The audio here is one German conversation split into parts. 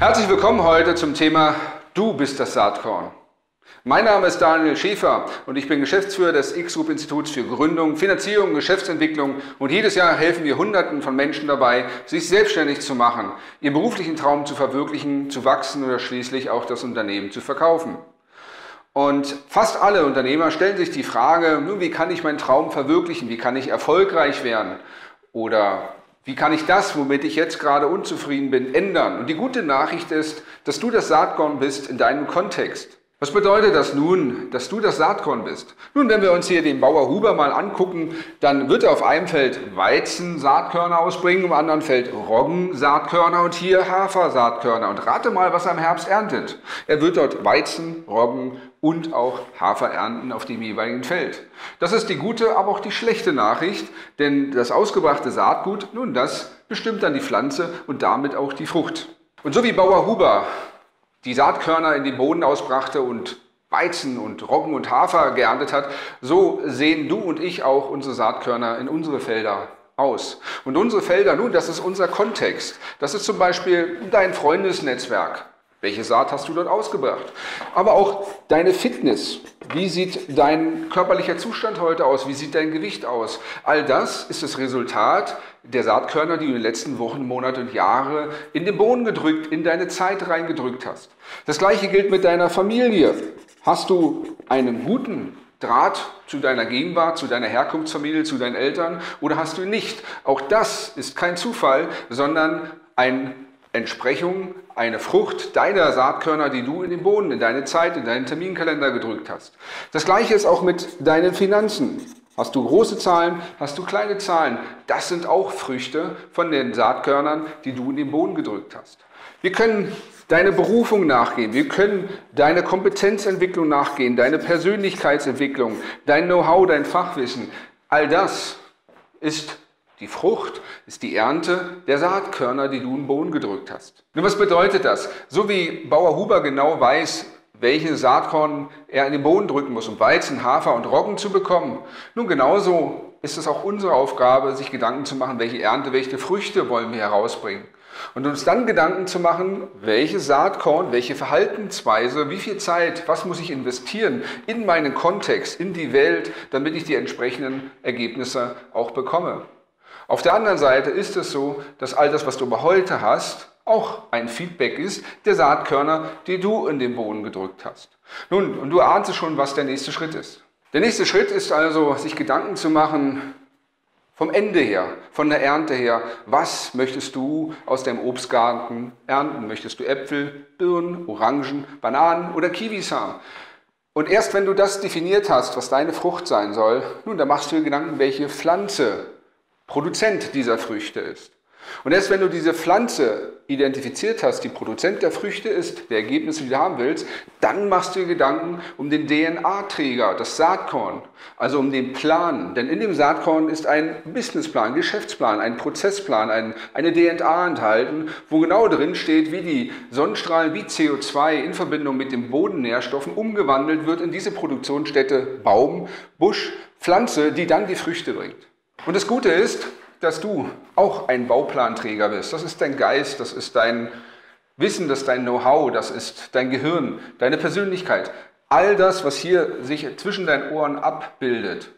Herzlich willkommen heute zum Thema Du bist das Saatkorn. Mein Name ist Daniel Schäfer und ich bin Geschäftsführer des X-Group Instituts für Gründung, Finanzierung, Geschäftsentwicklung und jedes Jahr helfen wir Hunderten von Menschen dabei, sich selbstständig zu machen, ihren beruflichen Traum zu verwirklichen, zu wachsen oder schließlich auch das Unternehmen zu verkaufen. Und fast alle Unternehmer stellen sich die Frage, nun, wie kann ich meinen Traum verwirklichen, wie kann ich erfolgreich werden oder wie kann ich das, womit ich jetzt gerade unzufrieden bin, ändern? Und die gute Nachricht ist, dass du das Saatkorn bist in deinem Kontext. Was bedeutet das nun, dass du das Saatkorn bist? Nun, wenn wir uns hier den Bauer Huber mal angucken, dann wird er auf einem Feld Weizen-Saatkörner ausbringen, im anderen Feld Roggen-Saatkörner und hier Hafer-Saatkörner. Und rate mal, was er im Herbst erntet. Er wird dort Weizen, Roggen und auch Hafer ernten auf dem jeweiligen Feld. Das ist die gute, aber auch die schlechte Nachricht, denn das ausgebrachte Saatgut, nun, das bestimmt dann die Pflanze und damit auch die Frucht. Und so wie Bauer Huber die Saatkörner in den Boden ausbrachte und Weizen und Roggen und Hafer geerntet hat, so sehen du und ich auch unsere Saatkörner in unsere Felder aus. Und unsere Felder, nun, das ist unser Kontext. Das ist zum Beispiel dein Freundesnetzwerk. Welche Saat hast du dort ausgebracht? Aber auch deine Fitness. Wie sieht dein körperlicher Zustand heute aus? Wie sieht dein Gewicht aus? All das ist das Resultat der Saatkörner, die du in den letzten Wochen, Monate und Jahre in den Boden gedrückt, in deine Zeit reingedrückt hast. Das gleiche gilt mit deiner Familie. Hast du einen guten Draht zu deiner Gegenwart, zu deiner Herkunftsfamilie, zu deinen Eltern oder hast du nicht? Auch das ist kein Zufall, sondern ein Entsprechung, eine Frucht deiner Saatkörner, die du in den Boden, in deine Zeit, in deinen Terminkalender gedrückt hast. Das gleiche ist auch mit deinen Finanzen. Hast du große Zahlen, hast du kleine Zahlen. Das sind auch Früchte von den Saatkörnern, die du in den Boden gedrückt hast. Wir können deine Berufung nachgehen, wir können deine Kompetenzentwicklung nachgehen, deine Persönlichkeitsentwicklung, dein Know-how, dein Fachwissen. All das ist die Frucht ist die Ernte der Saatkörner, die du in den Boden gedrückt hast. Nun, was bedeutet das? So wie Bauer Huber genau weiß, welche Saatkorn er in den Boden drücken muss, um Weizen, Hafer und Roggen zu bekommen. Nun, genauso ist es auch unsere Aufgabe, sich Gedanken zu machen, welche Ernte, welche Früchte wollen wir herausbringen. Und uns dann Gedanken zu machen, welche Saatkorn, welche Verhaltensweise, wie viel Zeit, was muss ich investieren in meinen Kontext, in die Welt, damit ich die entsprechenden Ergebnisse auch bekomme. Auf der anderen Seite ist es so, dass all das, was du aber heute hast, auch ein Feedback ist der Saatkörner, die du in den Boden gedrückt hast. Nun, und du ahnst schon, was der nächste Schritt ist. Der nächste Schritt ist also, sich Gedanken zu machen, vom Ende her, von der Ernte her, was möchtest du aus deinem Obstgarten ernten? Möchtest du Äpfel, Birnen, Orangen, Bananen oder Kiwis haben? Und erst wenn du das definiert hast, was deine Frucht sein soll, nun, da machst du dir Gedanken, welche Pflanze Produzent dieser Früchte ist. Und erst wenn du diese Pflanze identifiziert hast, die Produzent der Früchte ist, der Ergebnisse, die du haben willst, dann machst du dir Gedanken um den DNA-Träger, das Saatkorn, also um den Plan. Denn in dem Saatkorn ist ein Businessplan, Geschäftsplan, ein Prozessplan, ein, eine DNA enthalten, wo genau drin steht, wie die Sonnenstrahlen, wie CO2 in Verbindung mit den Bodennährstoffen umgewandelt wird in diese Produktionsstätte Baum, Busch, Pflanze, die dann die Früchte bringt. Und das Gute ist, dass du auch ein Bauplanträger bist. Das ist dein Geist, das ist dein Wissen, das ist dein Know-how, das ist dein Gehirn, deine Persönlichkeit. All das, was hier sich zwischen deinen Ohren abbildet,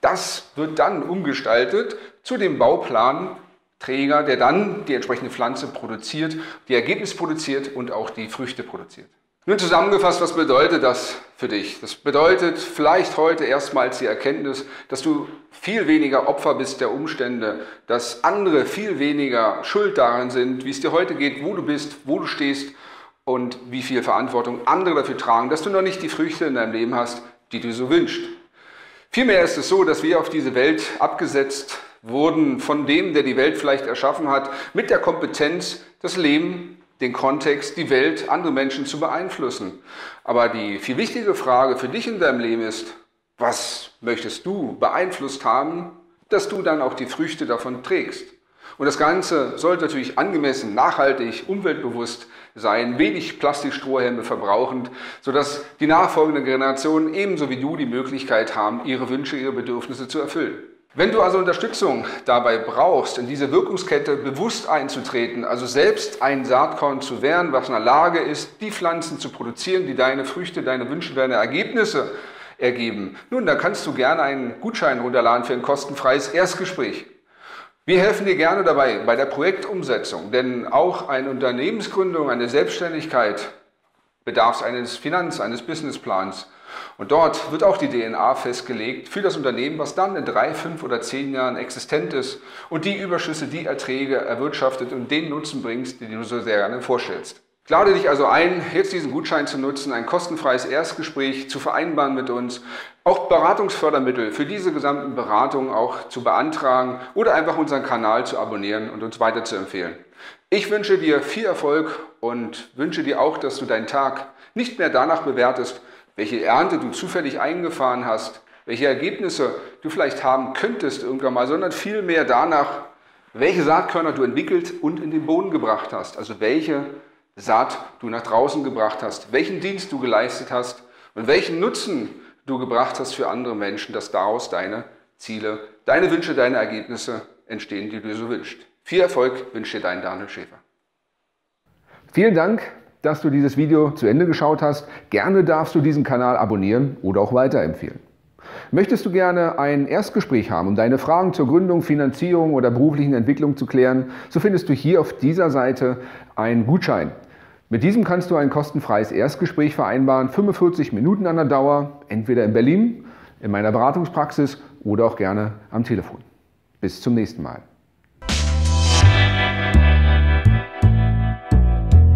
das wird dann umgestaltet zu dem Bauplanträger, der dann die entsprechende Pflanze produziert, die Ergebnisse produziert und auch die Früchte produziert. Nun zusammengefasst, was bedeutet das für dich? Das bedeutet vielleicht heute erstmals die Erkenntnis, dass du viel weniger Opfer bist der Umstände, dass andere viel weniger schuld daran sind, wie es dir heute geht, wo du bist, wo du stehst und wie viel Verantwortung andere dafür tragen, dass du noch nicht die Früchte in deinem Leben hast, die du so wünschst. Vielmehr ist es so, dass wir auf diese Welt abgesetzt wurden von dem, der die Welt vielleicht erschaffen hat, mit der Kompetenz, das Leben den Kontext, die Welt, andere Menschen zu beeinflussen. Aber die viel wichtige Frage für dich in deinem Leben ist, was möchtest du beeinflusst haben, dass du dann auch die Früchte davon trägst? Und das Ganze sollte natürlich angemessen, nachhaltig, umweltbewusst sein, wenig Plastikstrohhelme verbrauchend, sodass die nachfolgenden Generationen ebenso wie du die Möglichkeit haben, ihre Wünsche, ihre Bedürfnisse zu erfüllen. Wenn du also Unterstützung dabei brauchst, in diese Wirkungskette bewusst einzutreten, also selbst ein Saatkorn zu werden, was in der Lage ist, die Pflanzen zu produzieren, die deine Früchte, deine Wünsche, deine Ergebnisse ergeben, nun, dann kannst du gerne einen Gutschein runterladen für ein kostenfreies Erstgespräch. Wir helfen dir gerne dabei bei der Projektumsetzung, denn auch eine Unternehmensgründung, eine Selbstständigkeit bedarf eines Finanz-, eines Businessplans. Und dort wird auch die DNA festgelegt für das Unternehmen, was dann in drei, fünf oder zehn Jahren existent ist und die Überschüsse, die Erträge erwirtschaftet und den Nutzen bringst, den du so sehr gerne vorstellst. Ich lade dich also ein, jetzt diesen Gutschein zu nutzen, ein kostenfreies Erstgespräch zu vereinbaren mit uns, auch Beratungsfördermittel für diese gesamten Beratungen auch zu beantragen oder einfach unseren Kanal zu abonnieren und uns weiter zu empfehlen. Ich wünsche dir viel Erfolg und wünsche dir auch, dass du deinen Tag nicht mehr danach bewertest, welche Ernte du zufällig eingefahren hast, welche Ergebnisse du vielleicht haben könntest irgendwann mal, sondern vielmehr danach, welche Saatkörner du entwickelt und in den Boden gebracht hast, also welche Saat du nach draußen gebracht hast, welchen Dienst du geleistet hast und welchen Nutzen du gebracht hast für andere Menschen, dass daraus deine Ziele, deine Wünsche, deine Ergebnisse entstehen, die du so wünschst. Viel Erfolg wünsche dir dein Daniel Schäfer. Vielen Dank, dass du dieses Video zu Ende geschaut hast. Gerne darfst du diesen Kanal abonnieren oder auch weiterempfehlen. Möchtest du gerne ein Erstgespräch haben, um deine Fragen zur Gründung, Finanzierung oder beruflichen Entwicklung zu klären, so findest du hier auf dieser Seite einen Gutschein. Mit diesem kannst du ein kostenfreies Erstgespräch vereinbaren, 45 Minuten an der Dauer, entweder in Berlin, in meiner Beratungspraxis oder auch gerne am Telefon. Bis zum nächsten Mal.